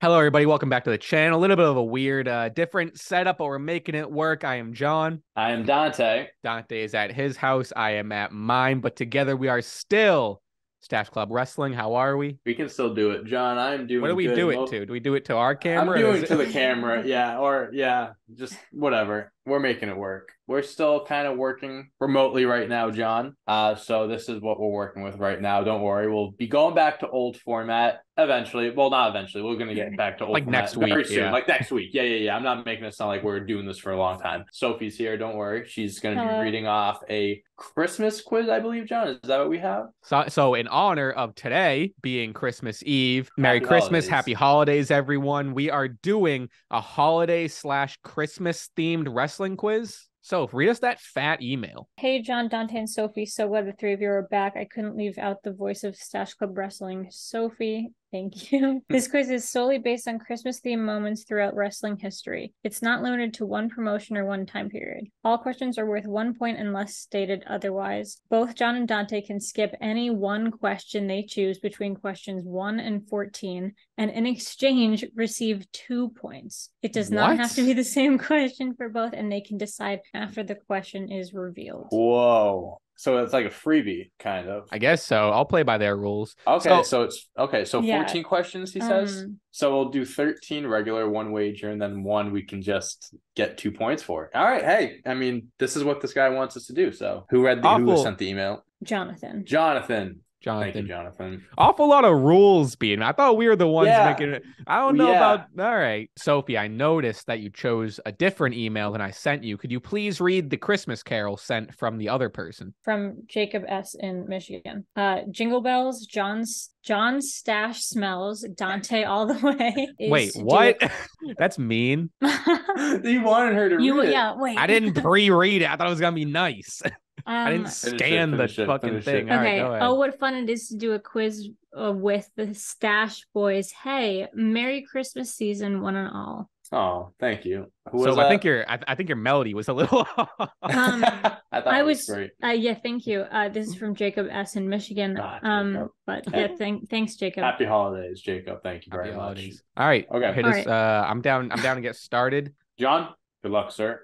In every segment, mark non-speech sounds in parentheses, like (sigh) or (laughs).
Hello, everybody. Welcome back to the channel. A little bit of a weird, uh, different setup, but we're making it work. I am John. I am Dante. Dante is at his house. I am at mine, but together we are still Stache Club Wrestling. How are we? We can still do it, John. I'm doing. What do we good. do it to? Do we do it to our camera? I'm doing is to the camera, (laughs) yeah, or yeah, just whatever. We're making it work. We're still kind of working remotely right now, John. Uh, so this is what we're working with right now. Don't worry, we'll be going back to old format eventually. Well, not eventually. We're gonna get back to old Like format next very soon. yeah. Like next week. Yeah, yeah, yeah. I'm not making it sound like we're doing this for a long time. Sophie's here. Don't worry. She's gonna Hello. be reading off a Christmas quiz, I believe. John, is that what we have? So, so in honor of today being Christmas Eve, Merry Happy Christmas, holidays. Happy Holidays, everyone. We are doing a holiday slash Christmas themed wrestling quiz. So read us that fat email. Hey, John, Dante, and Sophie. So glad the three of you are back. I couldn't leave out the voice of Stache Club Wrestling, Sophie. Thank you. (laughs) this quiz is solely based on Christmas themed moments throughout wrestling history. It's not limited to one promotion or one time period. All questions are worth one point unless stated otherwise. Both John and Dante can skip any one question they choose between questions 1 and 14, and in exchange, receive two points. It does not have to be the same (laughs) question for both, and they can decide after the question is revealed. Whoa. So it's like a freebie, kind of. I guess so. I'll play by their rules. Okay, So- so, it's okay. So Yeah. 14 questions, he says. Um, So we'll do 13 regular, one wager, and then one we can just get two points for. All right. Hey, I mean, this is what this guy wants us to do. So who read the who sent the email? Jonathan. Jonathan. Jonathan. Thank you, Jonathan. Awful lot of rules being. I thought we were the ones Yeah. making it. I don't know Yeah. about. All right, Sophie. I noticed that you chose a different email than I sent you. Could you please read the Christmas Carol sent from the other person? from Jacob S in Michigan. Uh Jingle Bells, John's John Stash smells, Dante all the way. Wait, to do what? (laughs) That's mean. (laughs) (laughs) you wanted her to you read it. yeah, wait. I didn't pre-read it. I thought it was gonna be nice. I Um, didn't Finish it, scan the it, fucking finish thing. it. All right, Okay. go ahead. oh, what fun it is to do a quiz uh, with the Stache Boys. Hey, Merry Christmas season, one and all. Oh, thank you. Who so was I think that? your I, I think your melody was a little. (laughs) Um, (laughs) I thought I was, was- great. Uh, yeah, thank you. Uh, this is from Jacob S in Michigan. Ah, um, Jacob. but Hey. yeah, thank, thanks, Jacob. Happy holidays, Jacob. Thank you very Happy much. holidays. All right. Okay. Hit All us. right. Uh, I'm down. I'm down to get started. John, good luck, sir.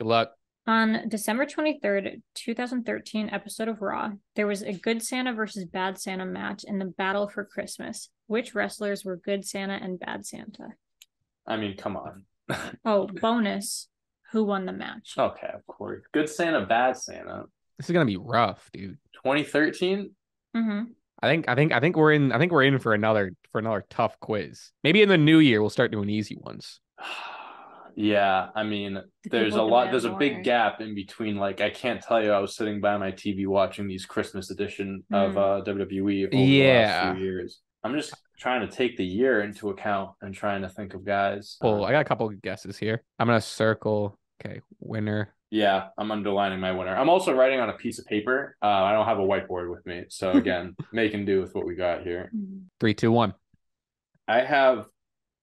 Good luck. On December 23rd, 2013 episode of Raw, there was a Good Santa versus Bad Santa match in the Battle for Christmas. Which wrestlers were Good Santa and Bad Santa? I mean, come on. (laughs) Oh, bonus. Who won the match? Okay, of course. Good Santa, bad Santa. This is gonna be rough, dude. 2013. hmm I think I think I think we're in I think we're in for another for another tough quiz. Maybe in the new year we'll start doing easy ones. (sighs) (sighs) (sighs) Yeah, I mean, there's a lot. demand There's a big gap in between. Like, I can't tell you. I was sitting by my TV watching these Christmas edition of Mm. uh, WWE over the Yeah. last few years. I'm just trying to take the year into account and trying to think of guys. Cool. Uh, I got a couple of guesses here. I'm gonna circle. Okay, winner. yeah, I'm underlining my winner. I'm also writing on a piece of paper. Uh, I don't have a whiteboard with me, so (laughs) again, making do with what we got here. Three, two, one. I have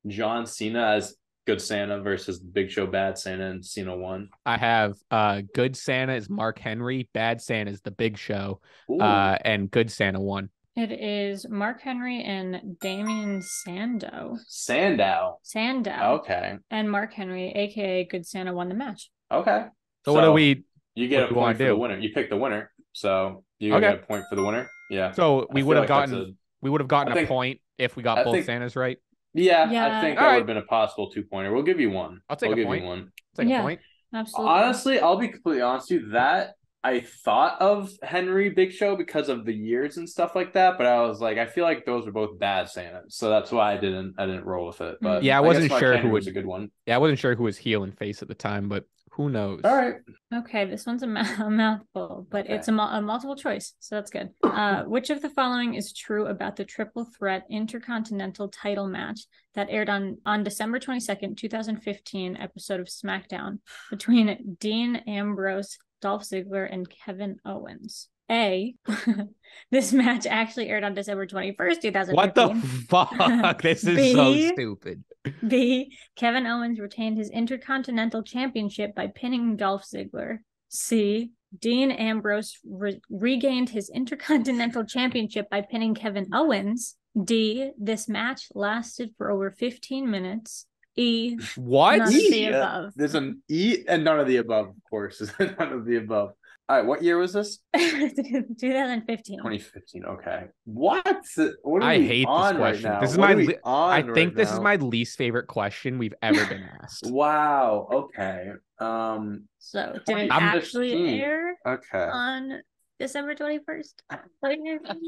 John Cena as Good Santa versus Big Show Bad Santa, and Cena won. I have uh good Santa is Mark Henry, bad Santa is the Big Show, Ooh. uh, and good Santa won. It is Mark Henry and Damien Sandow. Sandow. Sandow. Okay. And Mark Henry, aka Good Santa, won the match. Okay. So, what do we? You get a do you wanna point for the winner. You pick the winner, so you Okay. get a point for the winner. Yeah. So we would have like gotten a- we would have gotten I a think- point if we got I both think- Santas right. Yeah, Yeah. I think All that right. would have been a possible two pointer. We'll give you one. I'll take we'll a give point. you one. Take Yeah. a point. Absolutely. Honestly, I'll be completely honest with you. That I thought of Henry Big Show because of the years and stuff like that, but I was like, I feel like those were both bad Santas, so that's why I didn't I didn't roll with it. But mm-hmm. Yeah, I wasn't Mark sure who Henry was would- a good one. Yeah, I wasn't sure who was heel and face at the time, but who knows? All right. Okay, this one's a, (laughs) mou- a mouthful, but it's a, mul- a multiple choice, so that's good. Uh, (laughs) which of the following is true about the triple threat intercontinental title match that aired on on December twenty second, two thousand fifteen, episode of SmackDown between Dean Ambrose, Dolph Ziggler, and Kevin Owens? A. (laughs) this match actually aired on December twenty first, two thousand What the fuck? this is so stupid. (laughs) B. Kevin Owens retained his Intercontinental Championship by pinning Dolph Ziggler. C. Dean Ambrose re- regained his Intercontinental (laughs) Championship by pinning Kevin Owens. D. This match lasted for over 15 minutes. E. What? None of E, the uh, above. There's an E and none of the above, of course. (laughs) none of the above. All right, what year was this? (laughs) 2015. 2015. Okay. What? What are I we hate this on right question. now? This is What my are we li- on I right think this is my least favorite question we've ever been (laughs) asked. Wow. Okay. Um. So, did it actually 15. air Okay. on December 21st?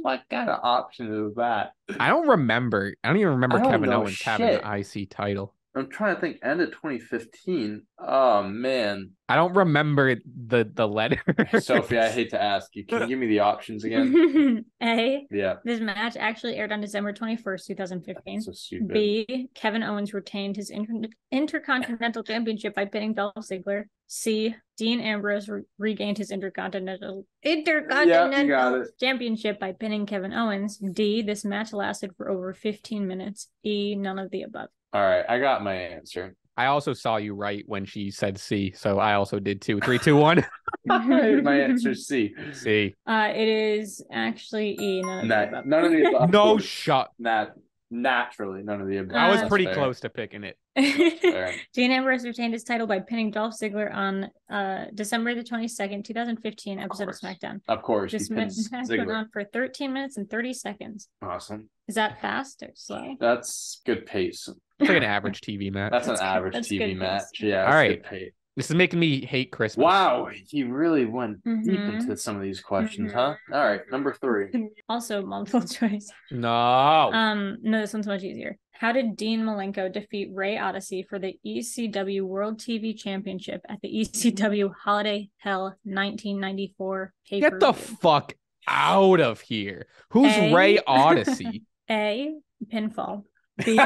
What kind of option is that? I don't remember. I don't even remember I don't Kevin know Owens having shit. the IC title. I'm trying to think. End of 2015. Oh man, I don't remember the the letter. Sophie, I hate to (laughs) ask you. Can you give me the options again? (laughs) A. Yeah. This match actually aired on December 21st, 2015. So stupid. B. Kevin Owens retained his inter- Intercontinental Championship by pinning Dolph Ziggler. C. Dean Ambrose re- regained his Intercontinental Intercontinental it. Championship by pinning Kevin Owens. D. This match lasted for over 15 minutes. E. None of the above. All right, I got my answer. I also saw you right when she said C, so I also did too. Three, two, one. (laughs) my answer is C. C. Uh, it is actually E. None of the above. none of the above. No shot. Nat- naturally, none of the above. I was Uh, pretty Fair. close to picking it. (laughs) Dean Ambrose retained his title by pinning Dolph Ziggler on uh, December the 22nd, 2015 episode of, course. SmackDown. Of course, This he match went on for 13 minutes and 30 seconds. Awesome. Is that fast or slow? That's good pace. It's like an average TV match. That's, That's an good- average that's TV good match. pace. Yeah. All that's right. good pace. This is making me hate Christmas. Wow, he really went deep Mhm. into some of these questions, Mhm. huh? All right, number three. (laughs) Also, multiple (laughs) choice. No. Um, no, this one's much easier. How did Dean Malenko defeat Ray Odyssey for the ECW World TV Championship at the ECW Holiday Hell 1994 pay Get the fuck out of here. Who's A. Ray Odyssey? (laughs) A. Pinfall. B.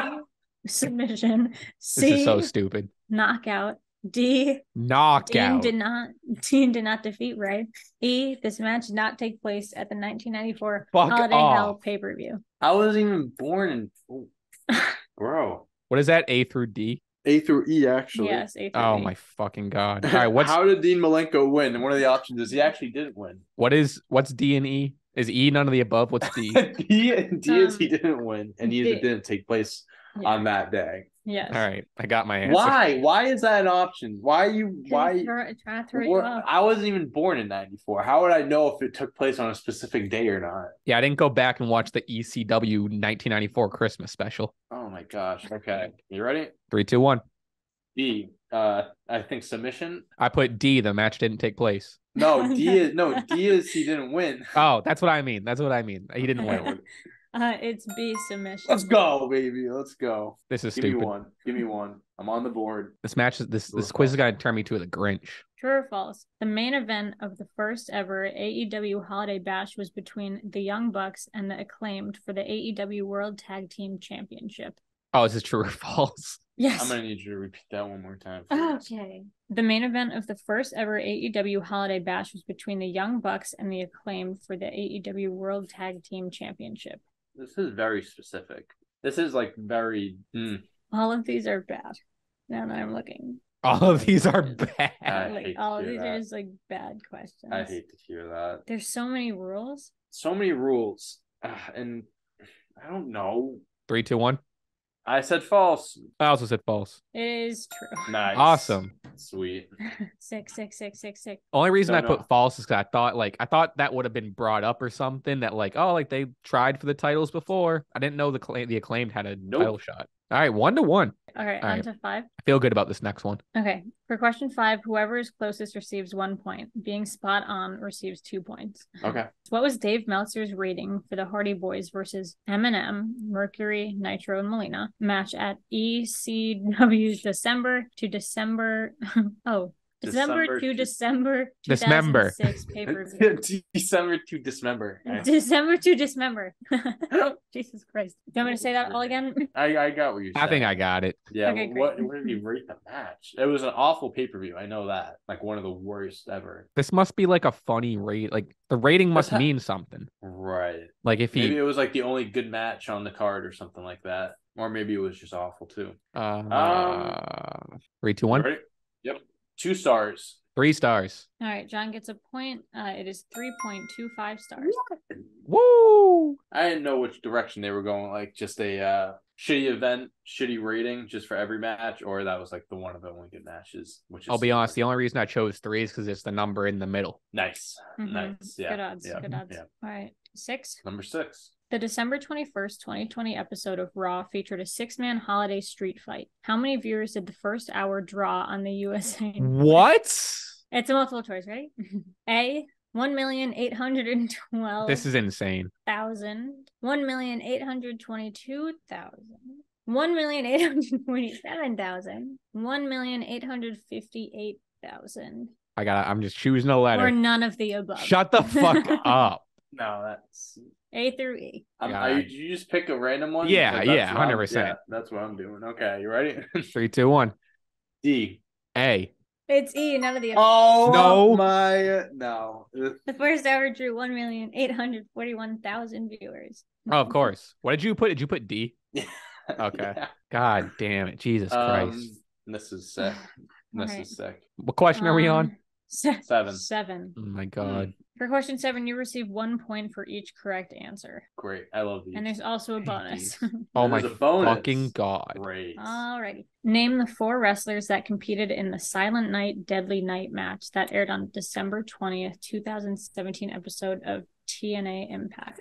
submission. C, (laughs) This is so stupid. knockout. D. Knockout. Dean Knockout. did not. (laughs) Dean did not defeat Ray. E. This match did not take place at the 1994 Fuck Holiday off. Hell pay per view. I wasn't even born in. Ooh. (laughs) Bro. What is that? A through D? A through E, actually. Yes. A through Oh D. my fucking god. All right, what's How did Dean Malenko win? And one of the options is he actually didn't win. what is what's D and E? Is E none of the above? What's D? D, D is he Um, didn't win, and he D- didn't take place Yeah. on that day. Yes. All right, I got my answer. Why? Why is that an option? Why are you? Why? Try, try to throw you What- off. I wasn't even born in '94. How would I know if it took place on a specific day or not? Yeah, I didn't go back and watch the E ECW 1994 Christmas special. Oh my gosh. Okay, you ready? Three, two, one. D. Uh, I think submission. I put D. The match didn't take place. No, D (laughs) is no D is he didn't win. Oh, that's what I mean. That's what I mean. He didn't (laughs) win. Uh, it's B submission. Let's go, baby. Let's go. This is Give me stupid. one. Give me one. I'm on the board. This match is this this quiz is gonna turn me to the Grinch. True or false? The main event of the first ever AEW Holiday Bash was between the Young Bucks and the Acclaimed for the AEW World Tag Team Championship. Oh, is this true or false? (laughs) Yes. I'm gonna need you to repeat that one more time. Okay. The main event of the first ever AEW Holiday Bash was between the Young Bucks and the Acclaimed for the AEW World Tag Team Championship. This is very specific. This is like very. hmm. All of these are bad. Now that I'm looking, All of these are (laughs) bad. I like all of hear these are just like bad questions. I hate to hear that. There's so many rules. So many rules, Ugh, and I don't know. Three, two, one. I said false. I also said false. It is true. Nice. Awesome. Sweet. six, six, six, six, six. Only reason No, I no. put false is because I thought like I thought that would have been brought up or something that like oh like they tried for the titles before. I didn't know the cla- the acclaimed had a Nope. title shot. All right, one to one. All right, All on right. to five. I feel good about this next one. Okay. For question five, whoever is closest receives one point. Being spot on receives two points. Okay. (laughs) What was Dave Meltzer's rating for the Hardy Boys versus MNM, Mercury, Nitro, and Melina match at ECW's December to December? (laughs) oh, December, December to to- December Dismember. 2006 pay per view. (laughs) December to dismember. (laughs) December to December. (laughs) Jesus Christ! Do you want me to say that all again? I, I got what you're. I think I got it. Yeah. Okay, what, great. what did he rate the match? It was an awful pay per view. I know that. Like one of the worst ever. This must be like a funny rate. Like the rating must That's mean something. Right. Like if he. Maybe it was like the only good match on the card or something like that. Or maybe it was just awful too. uh three, two, one. Ready? Yep. Two stars. Three stars. All right, John gets a point. Uh, it is 3.25 stars. Woo! I didn't know which direction they were going. Like just a uh, shitty event, shitty rating, just for every match, or that was like the one of the only good matches. Which is I'll be honest. The only reason I chose three is because it's the number in the middle. nice, Mhm. nice, yeah, Good odds. yeah, Good odds. yeah. All right, six. Number six. The December 21st, 2020 episode of Raw featured a six man holiday street fight. How many viewers did the first hour draw on the USA? What? It's a multiple choice, right? (laughs) A. 1,812,000. This is insane. 1,822,000. 1,847,000. 1,858,000. I got. to I'm just choosing a letter. Or none of the above. Shut the fuck (laughs) up. No, that's. A through E. Um, God. you, did you just pick a random one? Yeah, yeah, 100%. yeah, that's what I'm doing. Okay, you ready? (laughs) Three, two, one. D. A. It's E, none of the above. Oh No. my no. The first hour drew 1,841,000 viewers. Oh, of course. What did you put? Did you put D? (laughs) Okay. Yeah. God damn it. Jesus Christ. Um, this is sick. (laughs) This Alright. is sick. What question are we on? Um, se- Seven. Seven. Oh my god. For question seven, you receive one point for each correct answer. Great. I love these. And there's also a bonus. (laughs) Oh my There's a bonus. fucking god. Great. Alrighty. Name the four wrestlers that competed in the Silent Night Deadly Night match that aired on December 20th, 2017 episode of TNA Impact.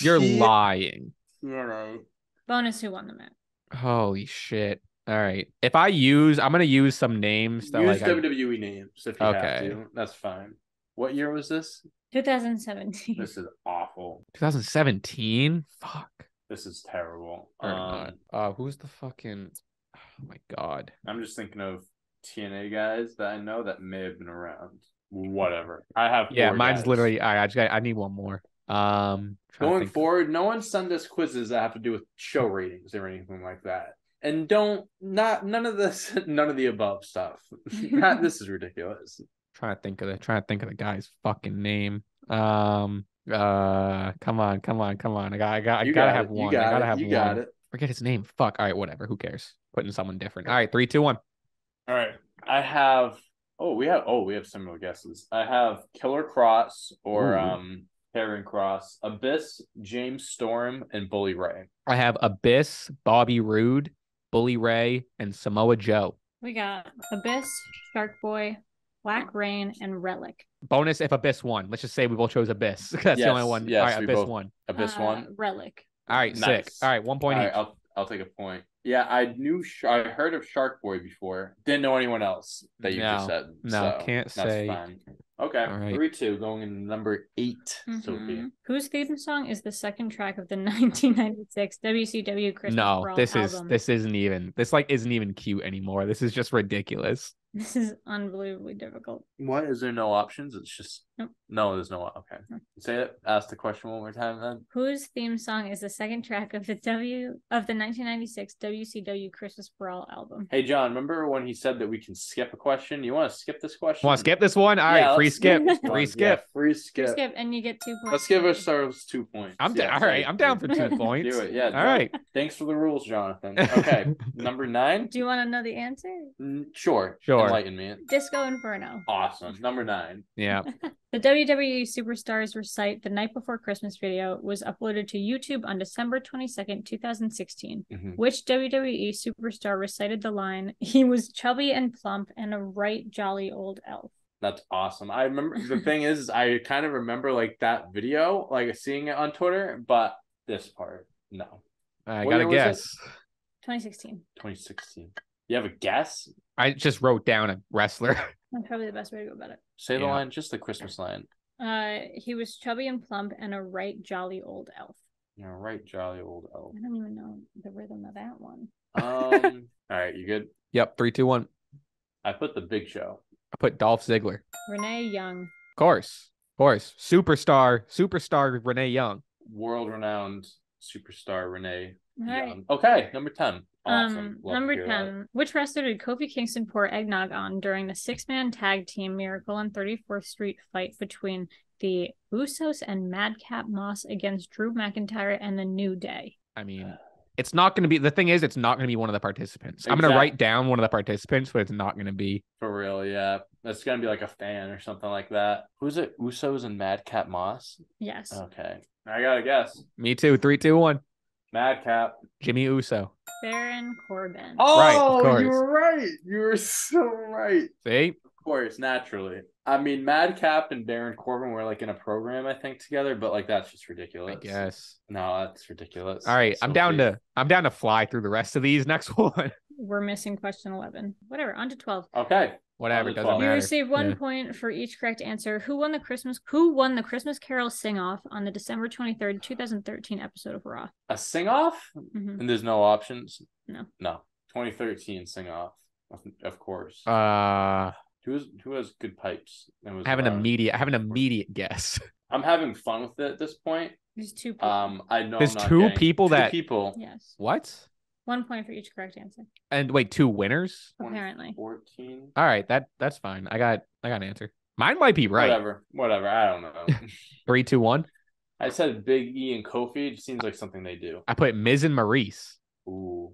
You're T- lying. TNA. Bonus who won the match. Holy shit. All right. If I use, I'm gonna use some names that Use like I- WWE names if you have Okay. to. That's fine. What year was this? 2017. This is awful. 2017. Fuck. This is terrible. Um. Uh, who's the fucking? Oh my god. I'm just thinking of TNA guys that I know that may have been around. Whatever. I have. Yeah, mine's guys. literally. All right, I just got. I need one more. Um, Going forward. No one send us quizzes that have to do with show ratings or anything like that. And don't not none of this, (laughs) none of the above stuff. (laughs) Not- this is ridiculous. Trying to think of the. Trying to think of the guy's fucking name. Um. Uh. Come on. Come on. Come on. I got. I got. I You gotta got have it. one. You got I gotta it. have you one. got it. Forget his name. Fuck. All right. Whatever. Who cares? Putting someone different. All right. Three, two, one. All right. I have. Oh, we have. Oh, we have similar guesses. I have Killer Kross or Ooh. um Karrion Kross, Abyss, James Storm, and Bully Ray. I have Abyss, Bobby Roode, Bully Ray, and Samoa Joe. We got Abyss, Shark Boy, Black Reign, and Rellik. Bonus if Abyss won. Let's just say we both chose Abyss. (laughs) That's the only one. yes, All right, Abyss both- won. Abyss Uh, one. Rellik. All right, sick. All right, one point All each. right, I'll I'll take a point. Yeah, I knew Sh- I heard of Shark Boy before. Didn't know anyone else that you just said. no, so can't that's say. Fine. Okay, All right. three two going in number 8 Sophie. Mhm. Whose theme song is the second track of the (laughs) 1996 WCW Christmas no, Brawl this is this isn't even this like isn't even cute anymore. This is just ridiculous. This is unbelievably difficult. What is there no options? It's just Nope. no. There's no okay. No. Say it. Ask the question one more time. Then Whose theme song is the second track of the W of the 1996 WCW Christmas Brawl album? hey John, remember when he said that we can skip a question? You want to skip this question? Want to skip this one? All right, Yeah, free let's skip. this one. Free skip. free skip. Skip, and you get two points. Let's give ourselves two points. I'm Yeah, down. All right, I'm down for two points. (laughs) Do it. Yeah. All right. Thanks for the rules, Jonathan. (laughs) Okay. Number nine. Do you want to know the answer? Mm, Sure. Sure. Enlighten me. Disco Inferno. Awesome. Number nine. Yeah. (laughs) The WWE Superstars Recite the Night Before Christmas video was uploaded to YouTube on December 22nd, 2016. Mhm. Which WWE superstar recited the line, he was chubby and plump and a right jolly old elf? That's awesome. I remember the thing is, is I kind of remember like that video, like seeing it on Twitter, but this part, no. I What got to year it? guess. 2016. 2016. You have a guess? I just wrote down a wrestler. (laughs) That's probably the best way to go about it. Say the Yeah. line, just the Christmas line. Uh, he was chubby and plump and a right jolly old elf. You're right, jolly old elf. I don't even know the rhythm of that one. Um. (laughs) all right, you good? Yep. Three, two, one. I put the Big Show. I put Dolph Ziggler. Of Renee Young. Of course. Of course. Superstar. Superstar Renee Young. world-renowned superstar Renee. All right. Young. Okay, number ten. Awesome. Um, Love number hear that. 10. Which wrestler did Kofi Kingston pour eggnog on during the six man tag team Miracle on 34th Street fight between the Usos and Madcap Moss against Drew McIntyre and the New Day? I mean, It's not going to be the thing is it's not going to be one of the participants. I'm going to write down one of the participants, but it's not going to be. For real, yeah. That's gonna be like a fan or something like that. Who's it? Usos and Madcap Moss. Yes. Okay, I gotta guess. Me too. Three, two, one. Madcap. Jimmy Uso. Baron Corbin. Oh, Right, you were right. You were so right. See, Of course, naturally. I mean, Madcap and Baron Corbin were like in a program, I think, together. But like, that's just ridiculous. I guess. No, that's ridiculous. All right, I'm down big. to I'm down to fly through the rest of these. (laughs) Next one. We're missing question 11. Whatever, on to 12. Okay. Whatever, Other doesn't 12. You matter. receive one Yeah. point for each correct answer. Who won the Christmas who won the Christmas Carol sing off on the December 23rd, 2013 episode of Raw? A sing off, Mhm. and there's no options. No. No. 2013 sing off, of, of course. Uh, who was who has good pipes? and was I have an immediate I have an immediate guess. (laughs) I'm having fun with it at this point. There's two people. Um, I know There's I'm not two getting- people two that- people. yes. What? One point for each correct answer. And wait, two winners? Apparently. 14. All right, that that's fine. I got I got an answer. Mine might be right. Whatever. Whatever. I don't know. (laughs) Three, two, one. I said Big E and Kofi. It seems like something they do. I put Miz and Maryse. Ooh.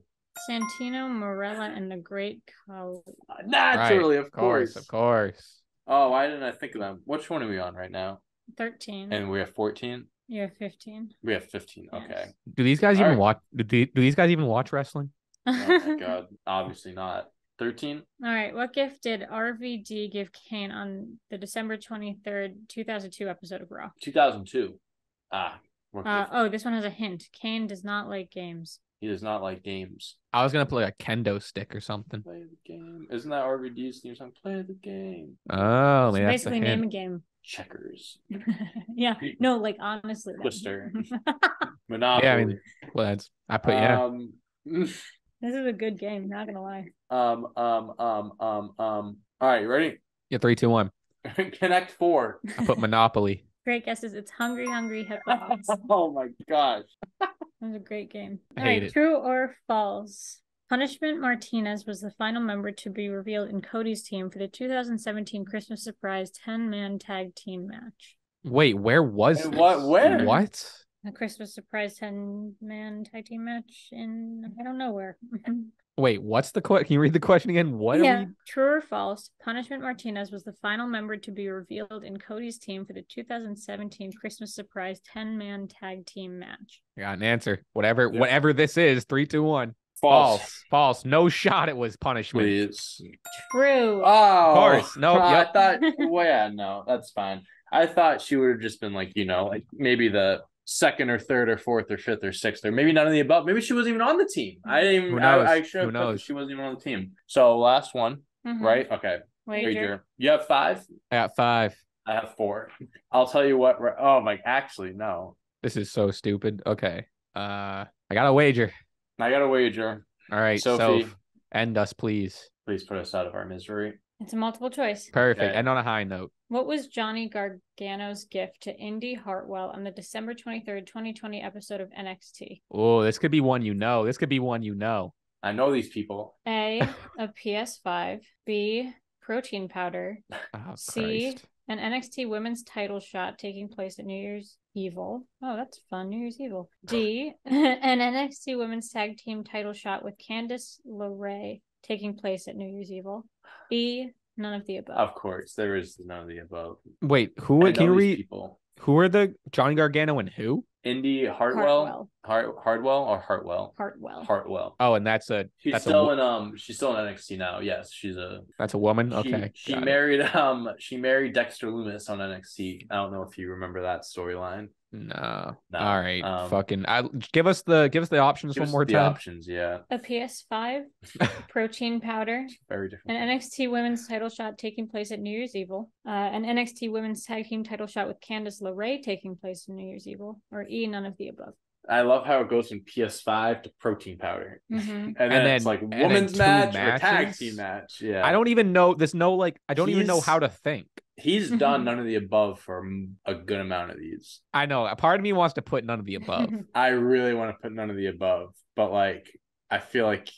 Santino, Marella, and the Great Khali. Naturally, Right, of course. of course. Oh, why didn't I think of them? Which one are we on right now? 13. And we have 14. You're 15. We have 15. Yes. Okay. Do these guys All even right. watch? Do, the- do these guys even watch wrestling? (laughs) Oh my god. Obviously not. 13. All right. What gift did RVD give Kane on the December 23rd, 2002 episode of Raw? 2002. Ah. Uh, oh, this one has a hint. Kane does not like games. he does not like games. I was gonna play a kendo stick or something. Play the game. Isn't that RVD's theme song? Play the game. Oh, So maybe that's the basically, name a hint. game. Checkers. (laughs) yeah. No, like honestly. that- Twister. (laughs) Monopoly. Yeah, I mean, well, that's I put yeah. Um, (laughs) this is a good game. Not gonna lie. um, um, um, um, um. All right, you ready? Yeah, three, two, one. Connect four. I put Monopoly. Great guesses. It's Hungry Hungry Hippos. that oh my gosh. that was a great game. I All hate right. it. True or false? Punishment Martinez was the final member to be revealed in Cody's team for the 2017 Christmas Surprise 10 man tag team match. Wait, where was And this? what- where? What? A Christmas Surprise 10 man tag team match in I don't know where. (laughs) Wait, what's the question? Can you read the question again? What? yeah. Are we... True or false? Punishment Martinez was the final member to be revealed in Cody's team for the 2017 Christmas Surprise 10 man tag team match. I got an answer. Whatever, Yeah. whatever this is. Three, two, one. False. False. No shot. It was punishment. Please. True. Oh, Of course. No, I yep. thought. (laughs) Well, yeah, no, that's fine. I thought she would have just been like, you know, like maybe the second or third or fourth or fifth or sixth or maybe none of the above. Maybe she wasn't even on the team. I didn't even. Who knows? I, I should have put that knows? she wasn't even on the team. So last one, Mhm. right? Okay. Wager. Wager. You have five. I got five. I have four. I'll tell you what. right- Oh my, actually, no. This is so stupid. Okay. Uh, I got a wager. I got a wager. All right, Sophie, so end us, please. please put us out of our misery. It's a multiple choice. Perfect. Okay. End on a high note. What was Johnny Gargano's gift to Indi Hartwell on the December 23rd, 2020 episode of NXT? Oh, this could be one you know. This could be one you know. I know these people. A, a PS5. B, protein powder. (laughs) Oh, C, Christ. An NXT women's title shot taking place at New Year's Evil. Oh, that's fun. New Year's Evil. D, (laughs) an NXT women's tag team title shot with Candice LeRae taking place at New Year's Evil. E, none of the above. Of course, there is none of the above. Wait, who I can you know these read? people. Who are the Johnny Gargano and who? Indi Hartwell, Hartwell. Hart, Hardwell or Hartwell, Hartwell. Hartwell. Oh, and that's a She's that's still wo- in um. She's still in NXT now. Yes, she's a. that's a woman. She, Okay, She got it. married um. She married Dexter Lumis on NXT. I don't know if you remember that storyline. No. No, All right. um, Fucking. I give us the give us the options Give one us more the time. options. Yeah, A PS5, (laughs) protein powder, very different. an NXT women's title shot taking place at New Year's Evil, uh, an NXT women's tag team title shot with Candice LeRae taking place in New Year's Evil, or E, none of the above. I love how it goes from PS5 to protein powder, Mhm. and then, And it's like and women's two match or tag team match. Yeah, I don't even know. There's no like. I don't even know how to think. He's done Mhm. none of the above for a good amount of these. I know. A part of me wants to put none of the (laughs) above. I really want to put none of the above, but like I feel like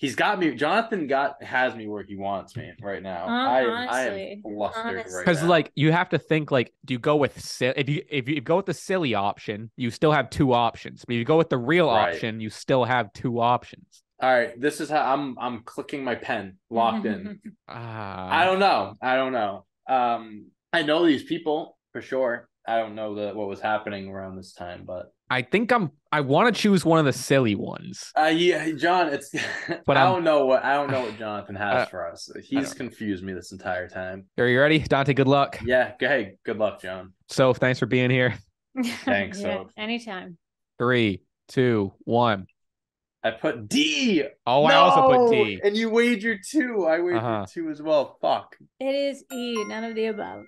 He's got me. Jonathan got has me where he wants me right now. Uh, I, I honestly. am flustered Honestly. right because now. like you have to think like do you go with if you if you go with the silly option you still have two options but if you go with the real Right. option you still have two options all right, this is how I'm. I'm clicking my pen, locked in. (laughs) Ah, I don't know. I don't know. Um, I know these people for sure. I don't know the what was happening around this time, but I think I'm I want to choose one of the silly ones uh, yeah, John, it's. (laughs) But I I'm- don't know what I don't know what (sighs) Jonathan has Uh, for us. He's confused me this entire time. are you ready Dante good luck Yeah. g- Hey, good luck, John. so thanks for being here (laughs) Thanks, Yeah, Soph. anytime. three two one I put D. oh I also put D And you wagered two. I wagered Uh-huh. two as well. Fuck. It is E, none of the above.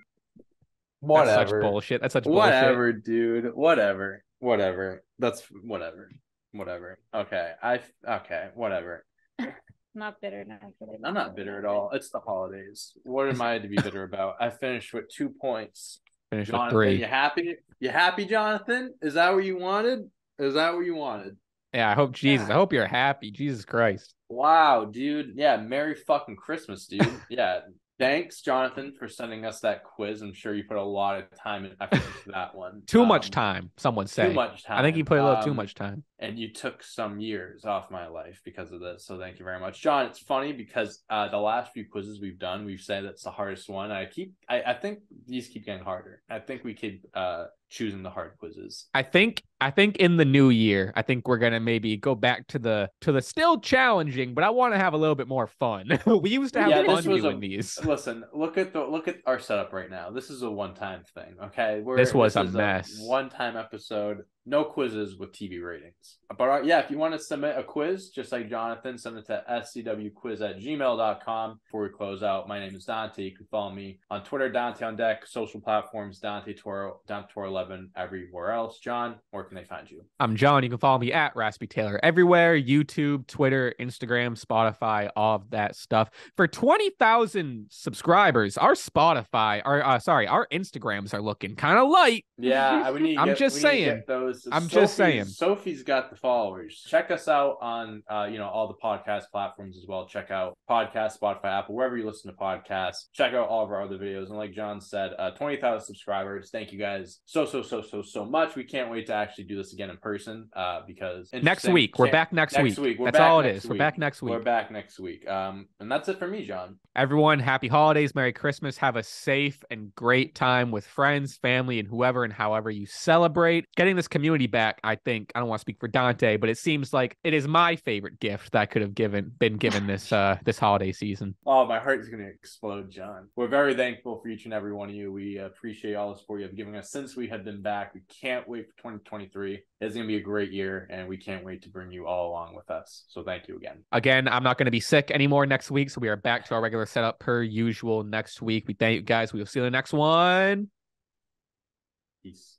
Whatever. that's such bullshit that's such bullshit Whatever, dude. Whatever. Whatever. That's whatever. Whatever. Okay. I okay. Whatever. (laughs) Not bitter, not bitter. I'm not bitter at all. It's the holidays. What am I to be bitter about? I finished with two points. finish with Jonathan, three you happy? You happy, Jonathan? Is that what you wanted? Is that what you wanted? yeah I hope Jesus I hope you're happy Jesus Christ Wow, dude. Yeah, Merry fucking Christmas, dude. (laughs) yeah. Thanks, Jonathan, for sending us that quiz. I'm sure you put a lot of time and effort into that one. (laughs) too much Um, time someone say Too much time. I think you put a little too Um, much time and you took some years off my life because of this. So thank you very much, John. It's funny because uh, the last few quizzes we've done, we've said that's the hardest one. I keep, I, I think these keep getting harder. I think we keep uh, choosing the hard quizzes. I think I think in the new year, I think we're gonna maybe go back to the to the still challenging, but I want to have a little bit more fun. (laughs) we used to have Yeah, fun doing a- these. Listen, look at the look at our setup right now. This is a one time thing. Okay, We're, This was a is mess. One time episode. No quizzes with TV ratings. But uh, yeah, if you want to submit a quiz, just like Jonathan, send it to scwquiz at gmail.com before we close out. My name is Dante. You can follow me on Twitter, Dante on Deck, social platforms, Dante Turo, Dante Turo 11, everywhere else. John, where can they find you? I'm John. You can follow me at Raspy Taylor everywhere: YouTube, Twitter, Instagram, Spotify, all of that stuff. For twenty thousand subscribers, our Spotify, our uh, sorry, our Instagrams are looking kind of light. Yeah, I- we need. (laughs) I'm get- just we need to saying. get I'm just saying. Sophie's got the followers. Check us out on, uh, you know, all the podcast platforms as well. Check out podcast, Spotify, Apple, wherever you listen to podcasts. Check out all of our other videos. And like John said, uh, twenty thousand subscribers. Thank you guys so so so so so much. We can't wait to actually do this again in person. Uh, because Next week, we're back next, next week. week. That's all it is. is. We're back next week. We're back next week. Um, and that's it for me, John. Everyone, happy holidays, Merry Christmas. Have a safe and great time with friends, family, and whoever and however you celebrate. Getting this community back, I think, I don't want to speak for Dante, but it seems like it is my favorite gift that I could have given been given this (laughs) uh this holiday season. Oh, my heart is going to explode, John. We're very thankful for each and every one of you. We appreciate all the support you have given us since we have been back. We can't wait for 2023. It's going to be a great year, and we can't wait to bring you all along with us. So thank you again. Again, I'm not going to be sick anymore next week, so we are back to our regular setup per usual next week. We thank you guys. We will see you in the next one. Peace.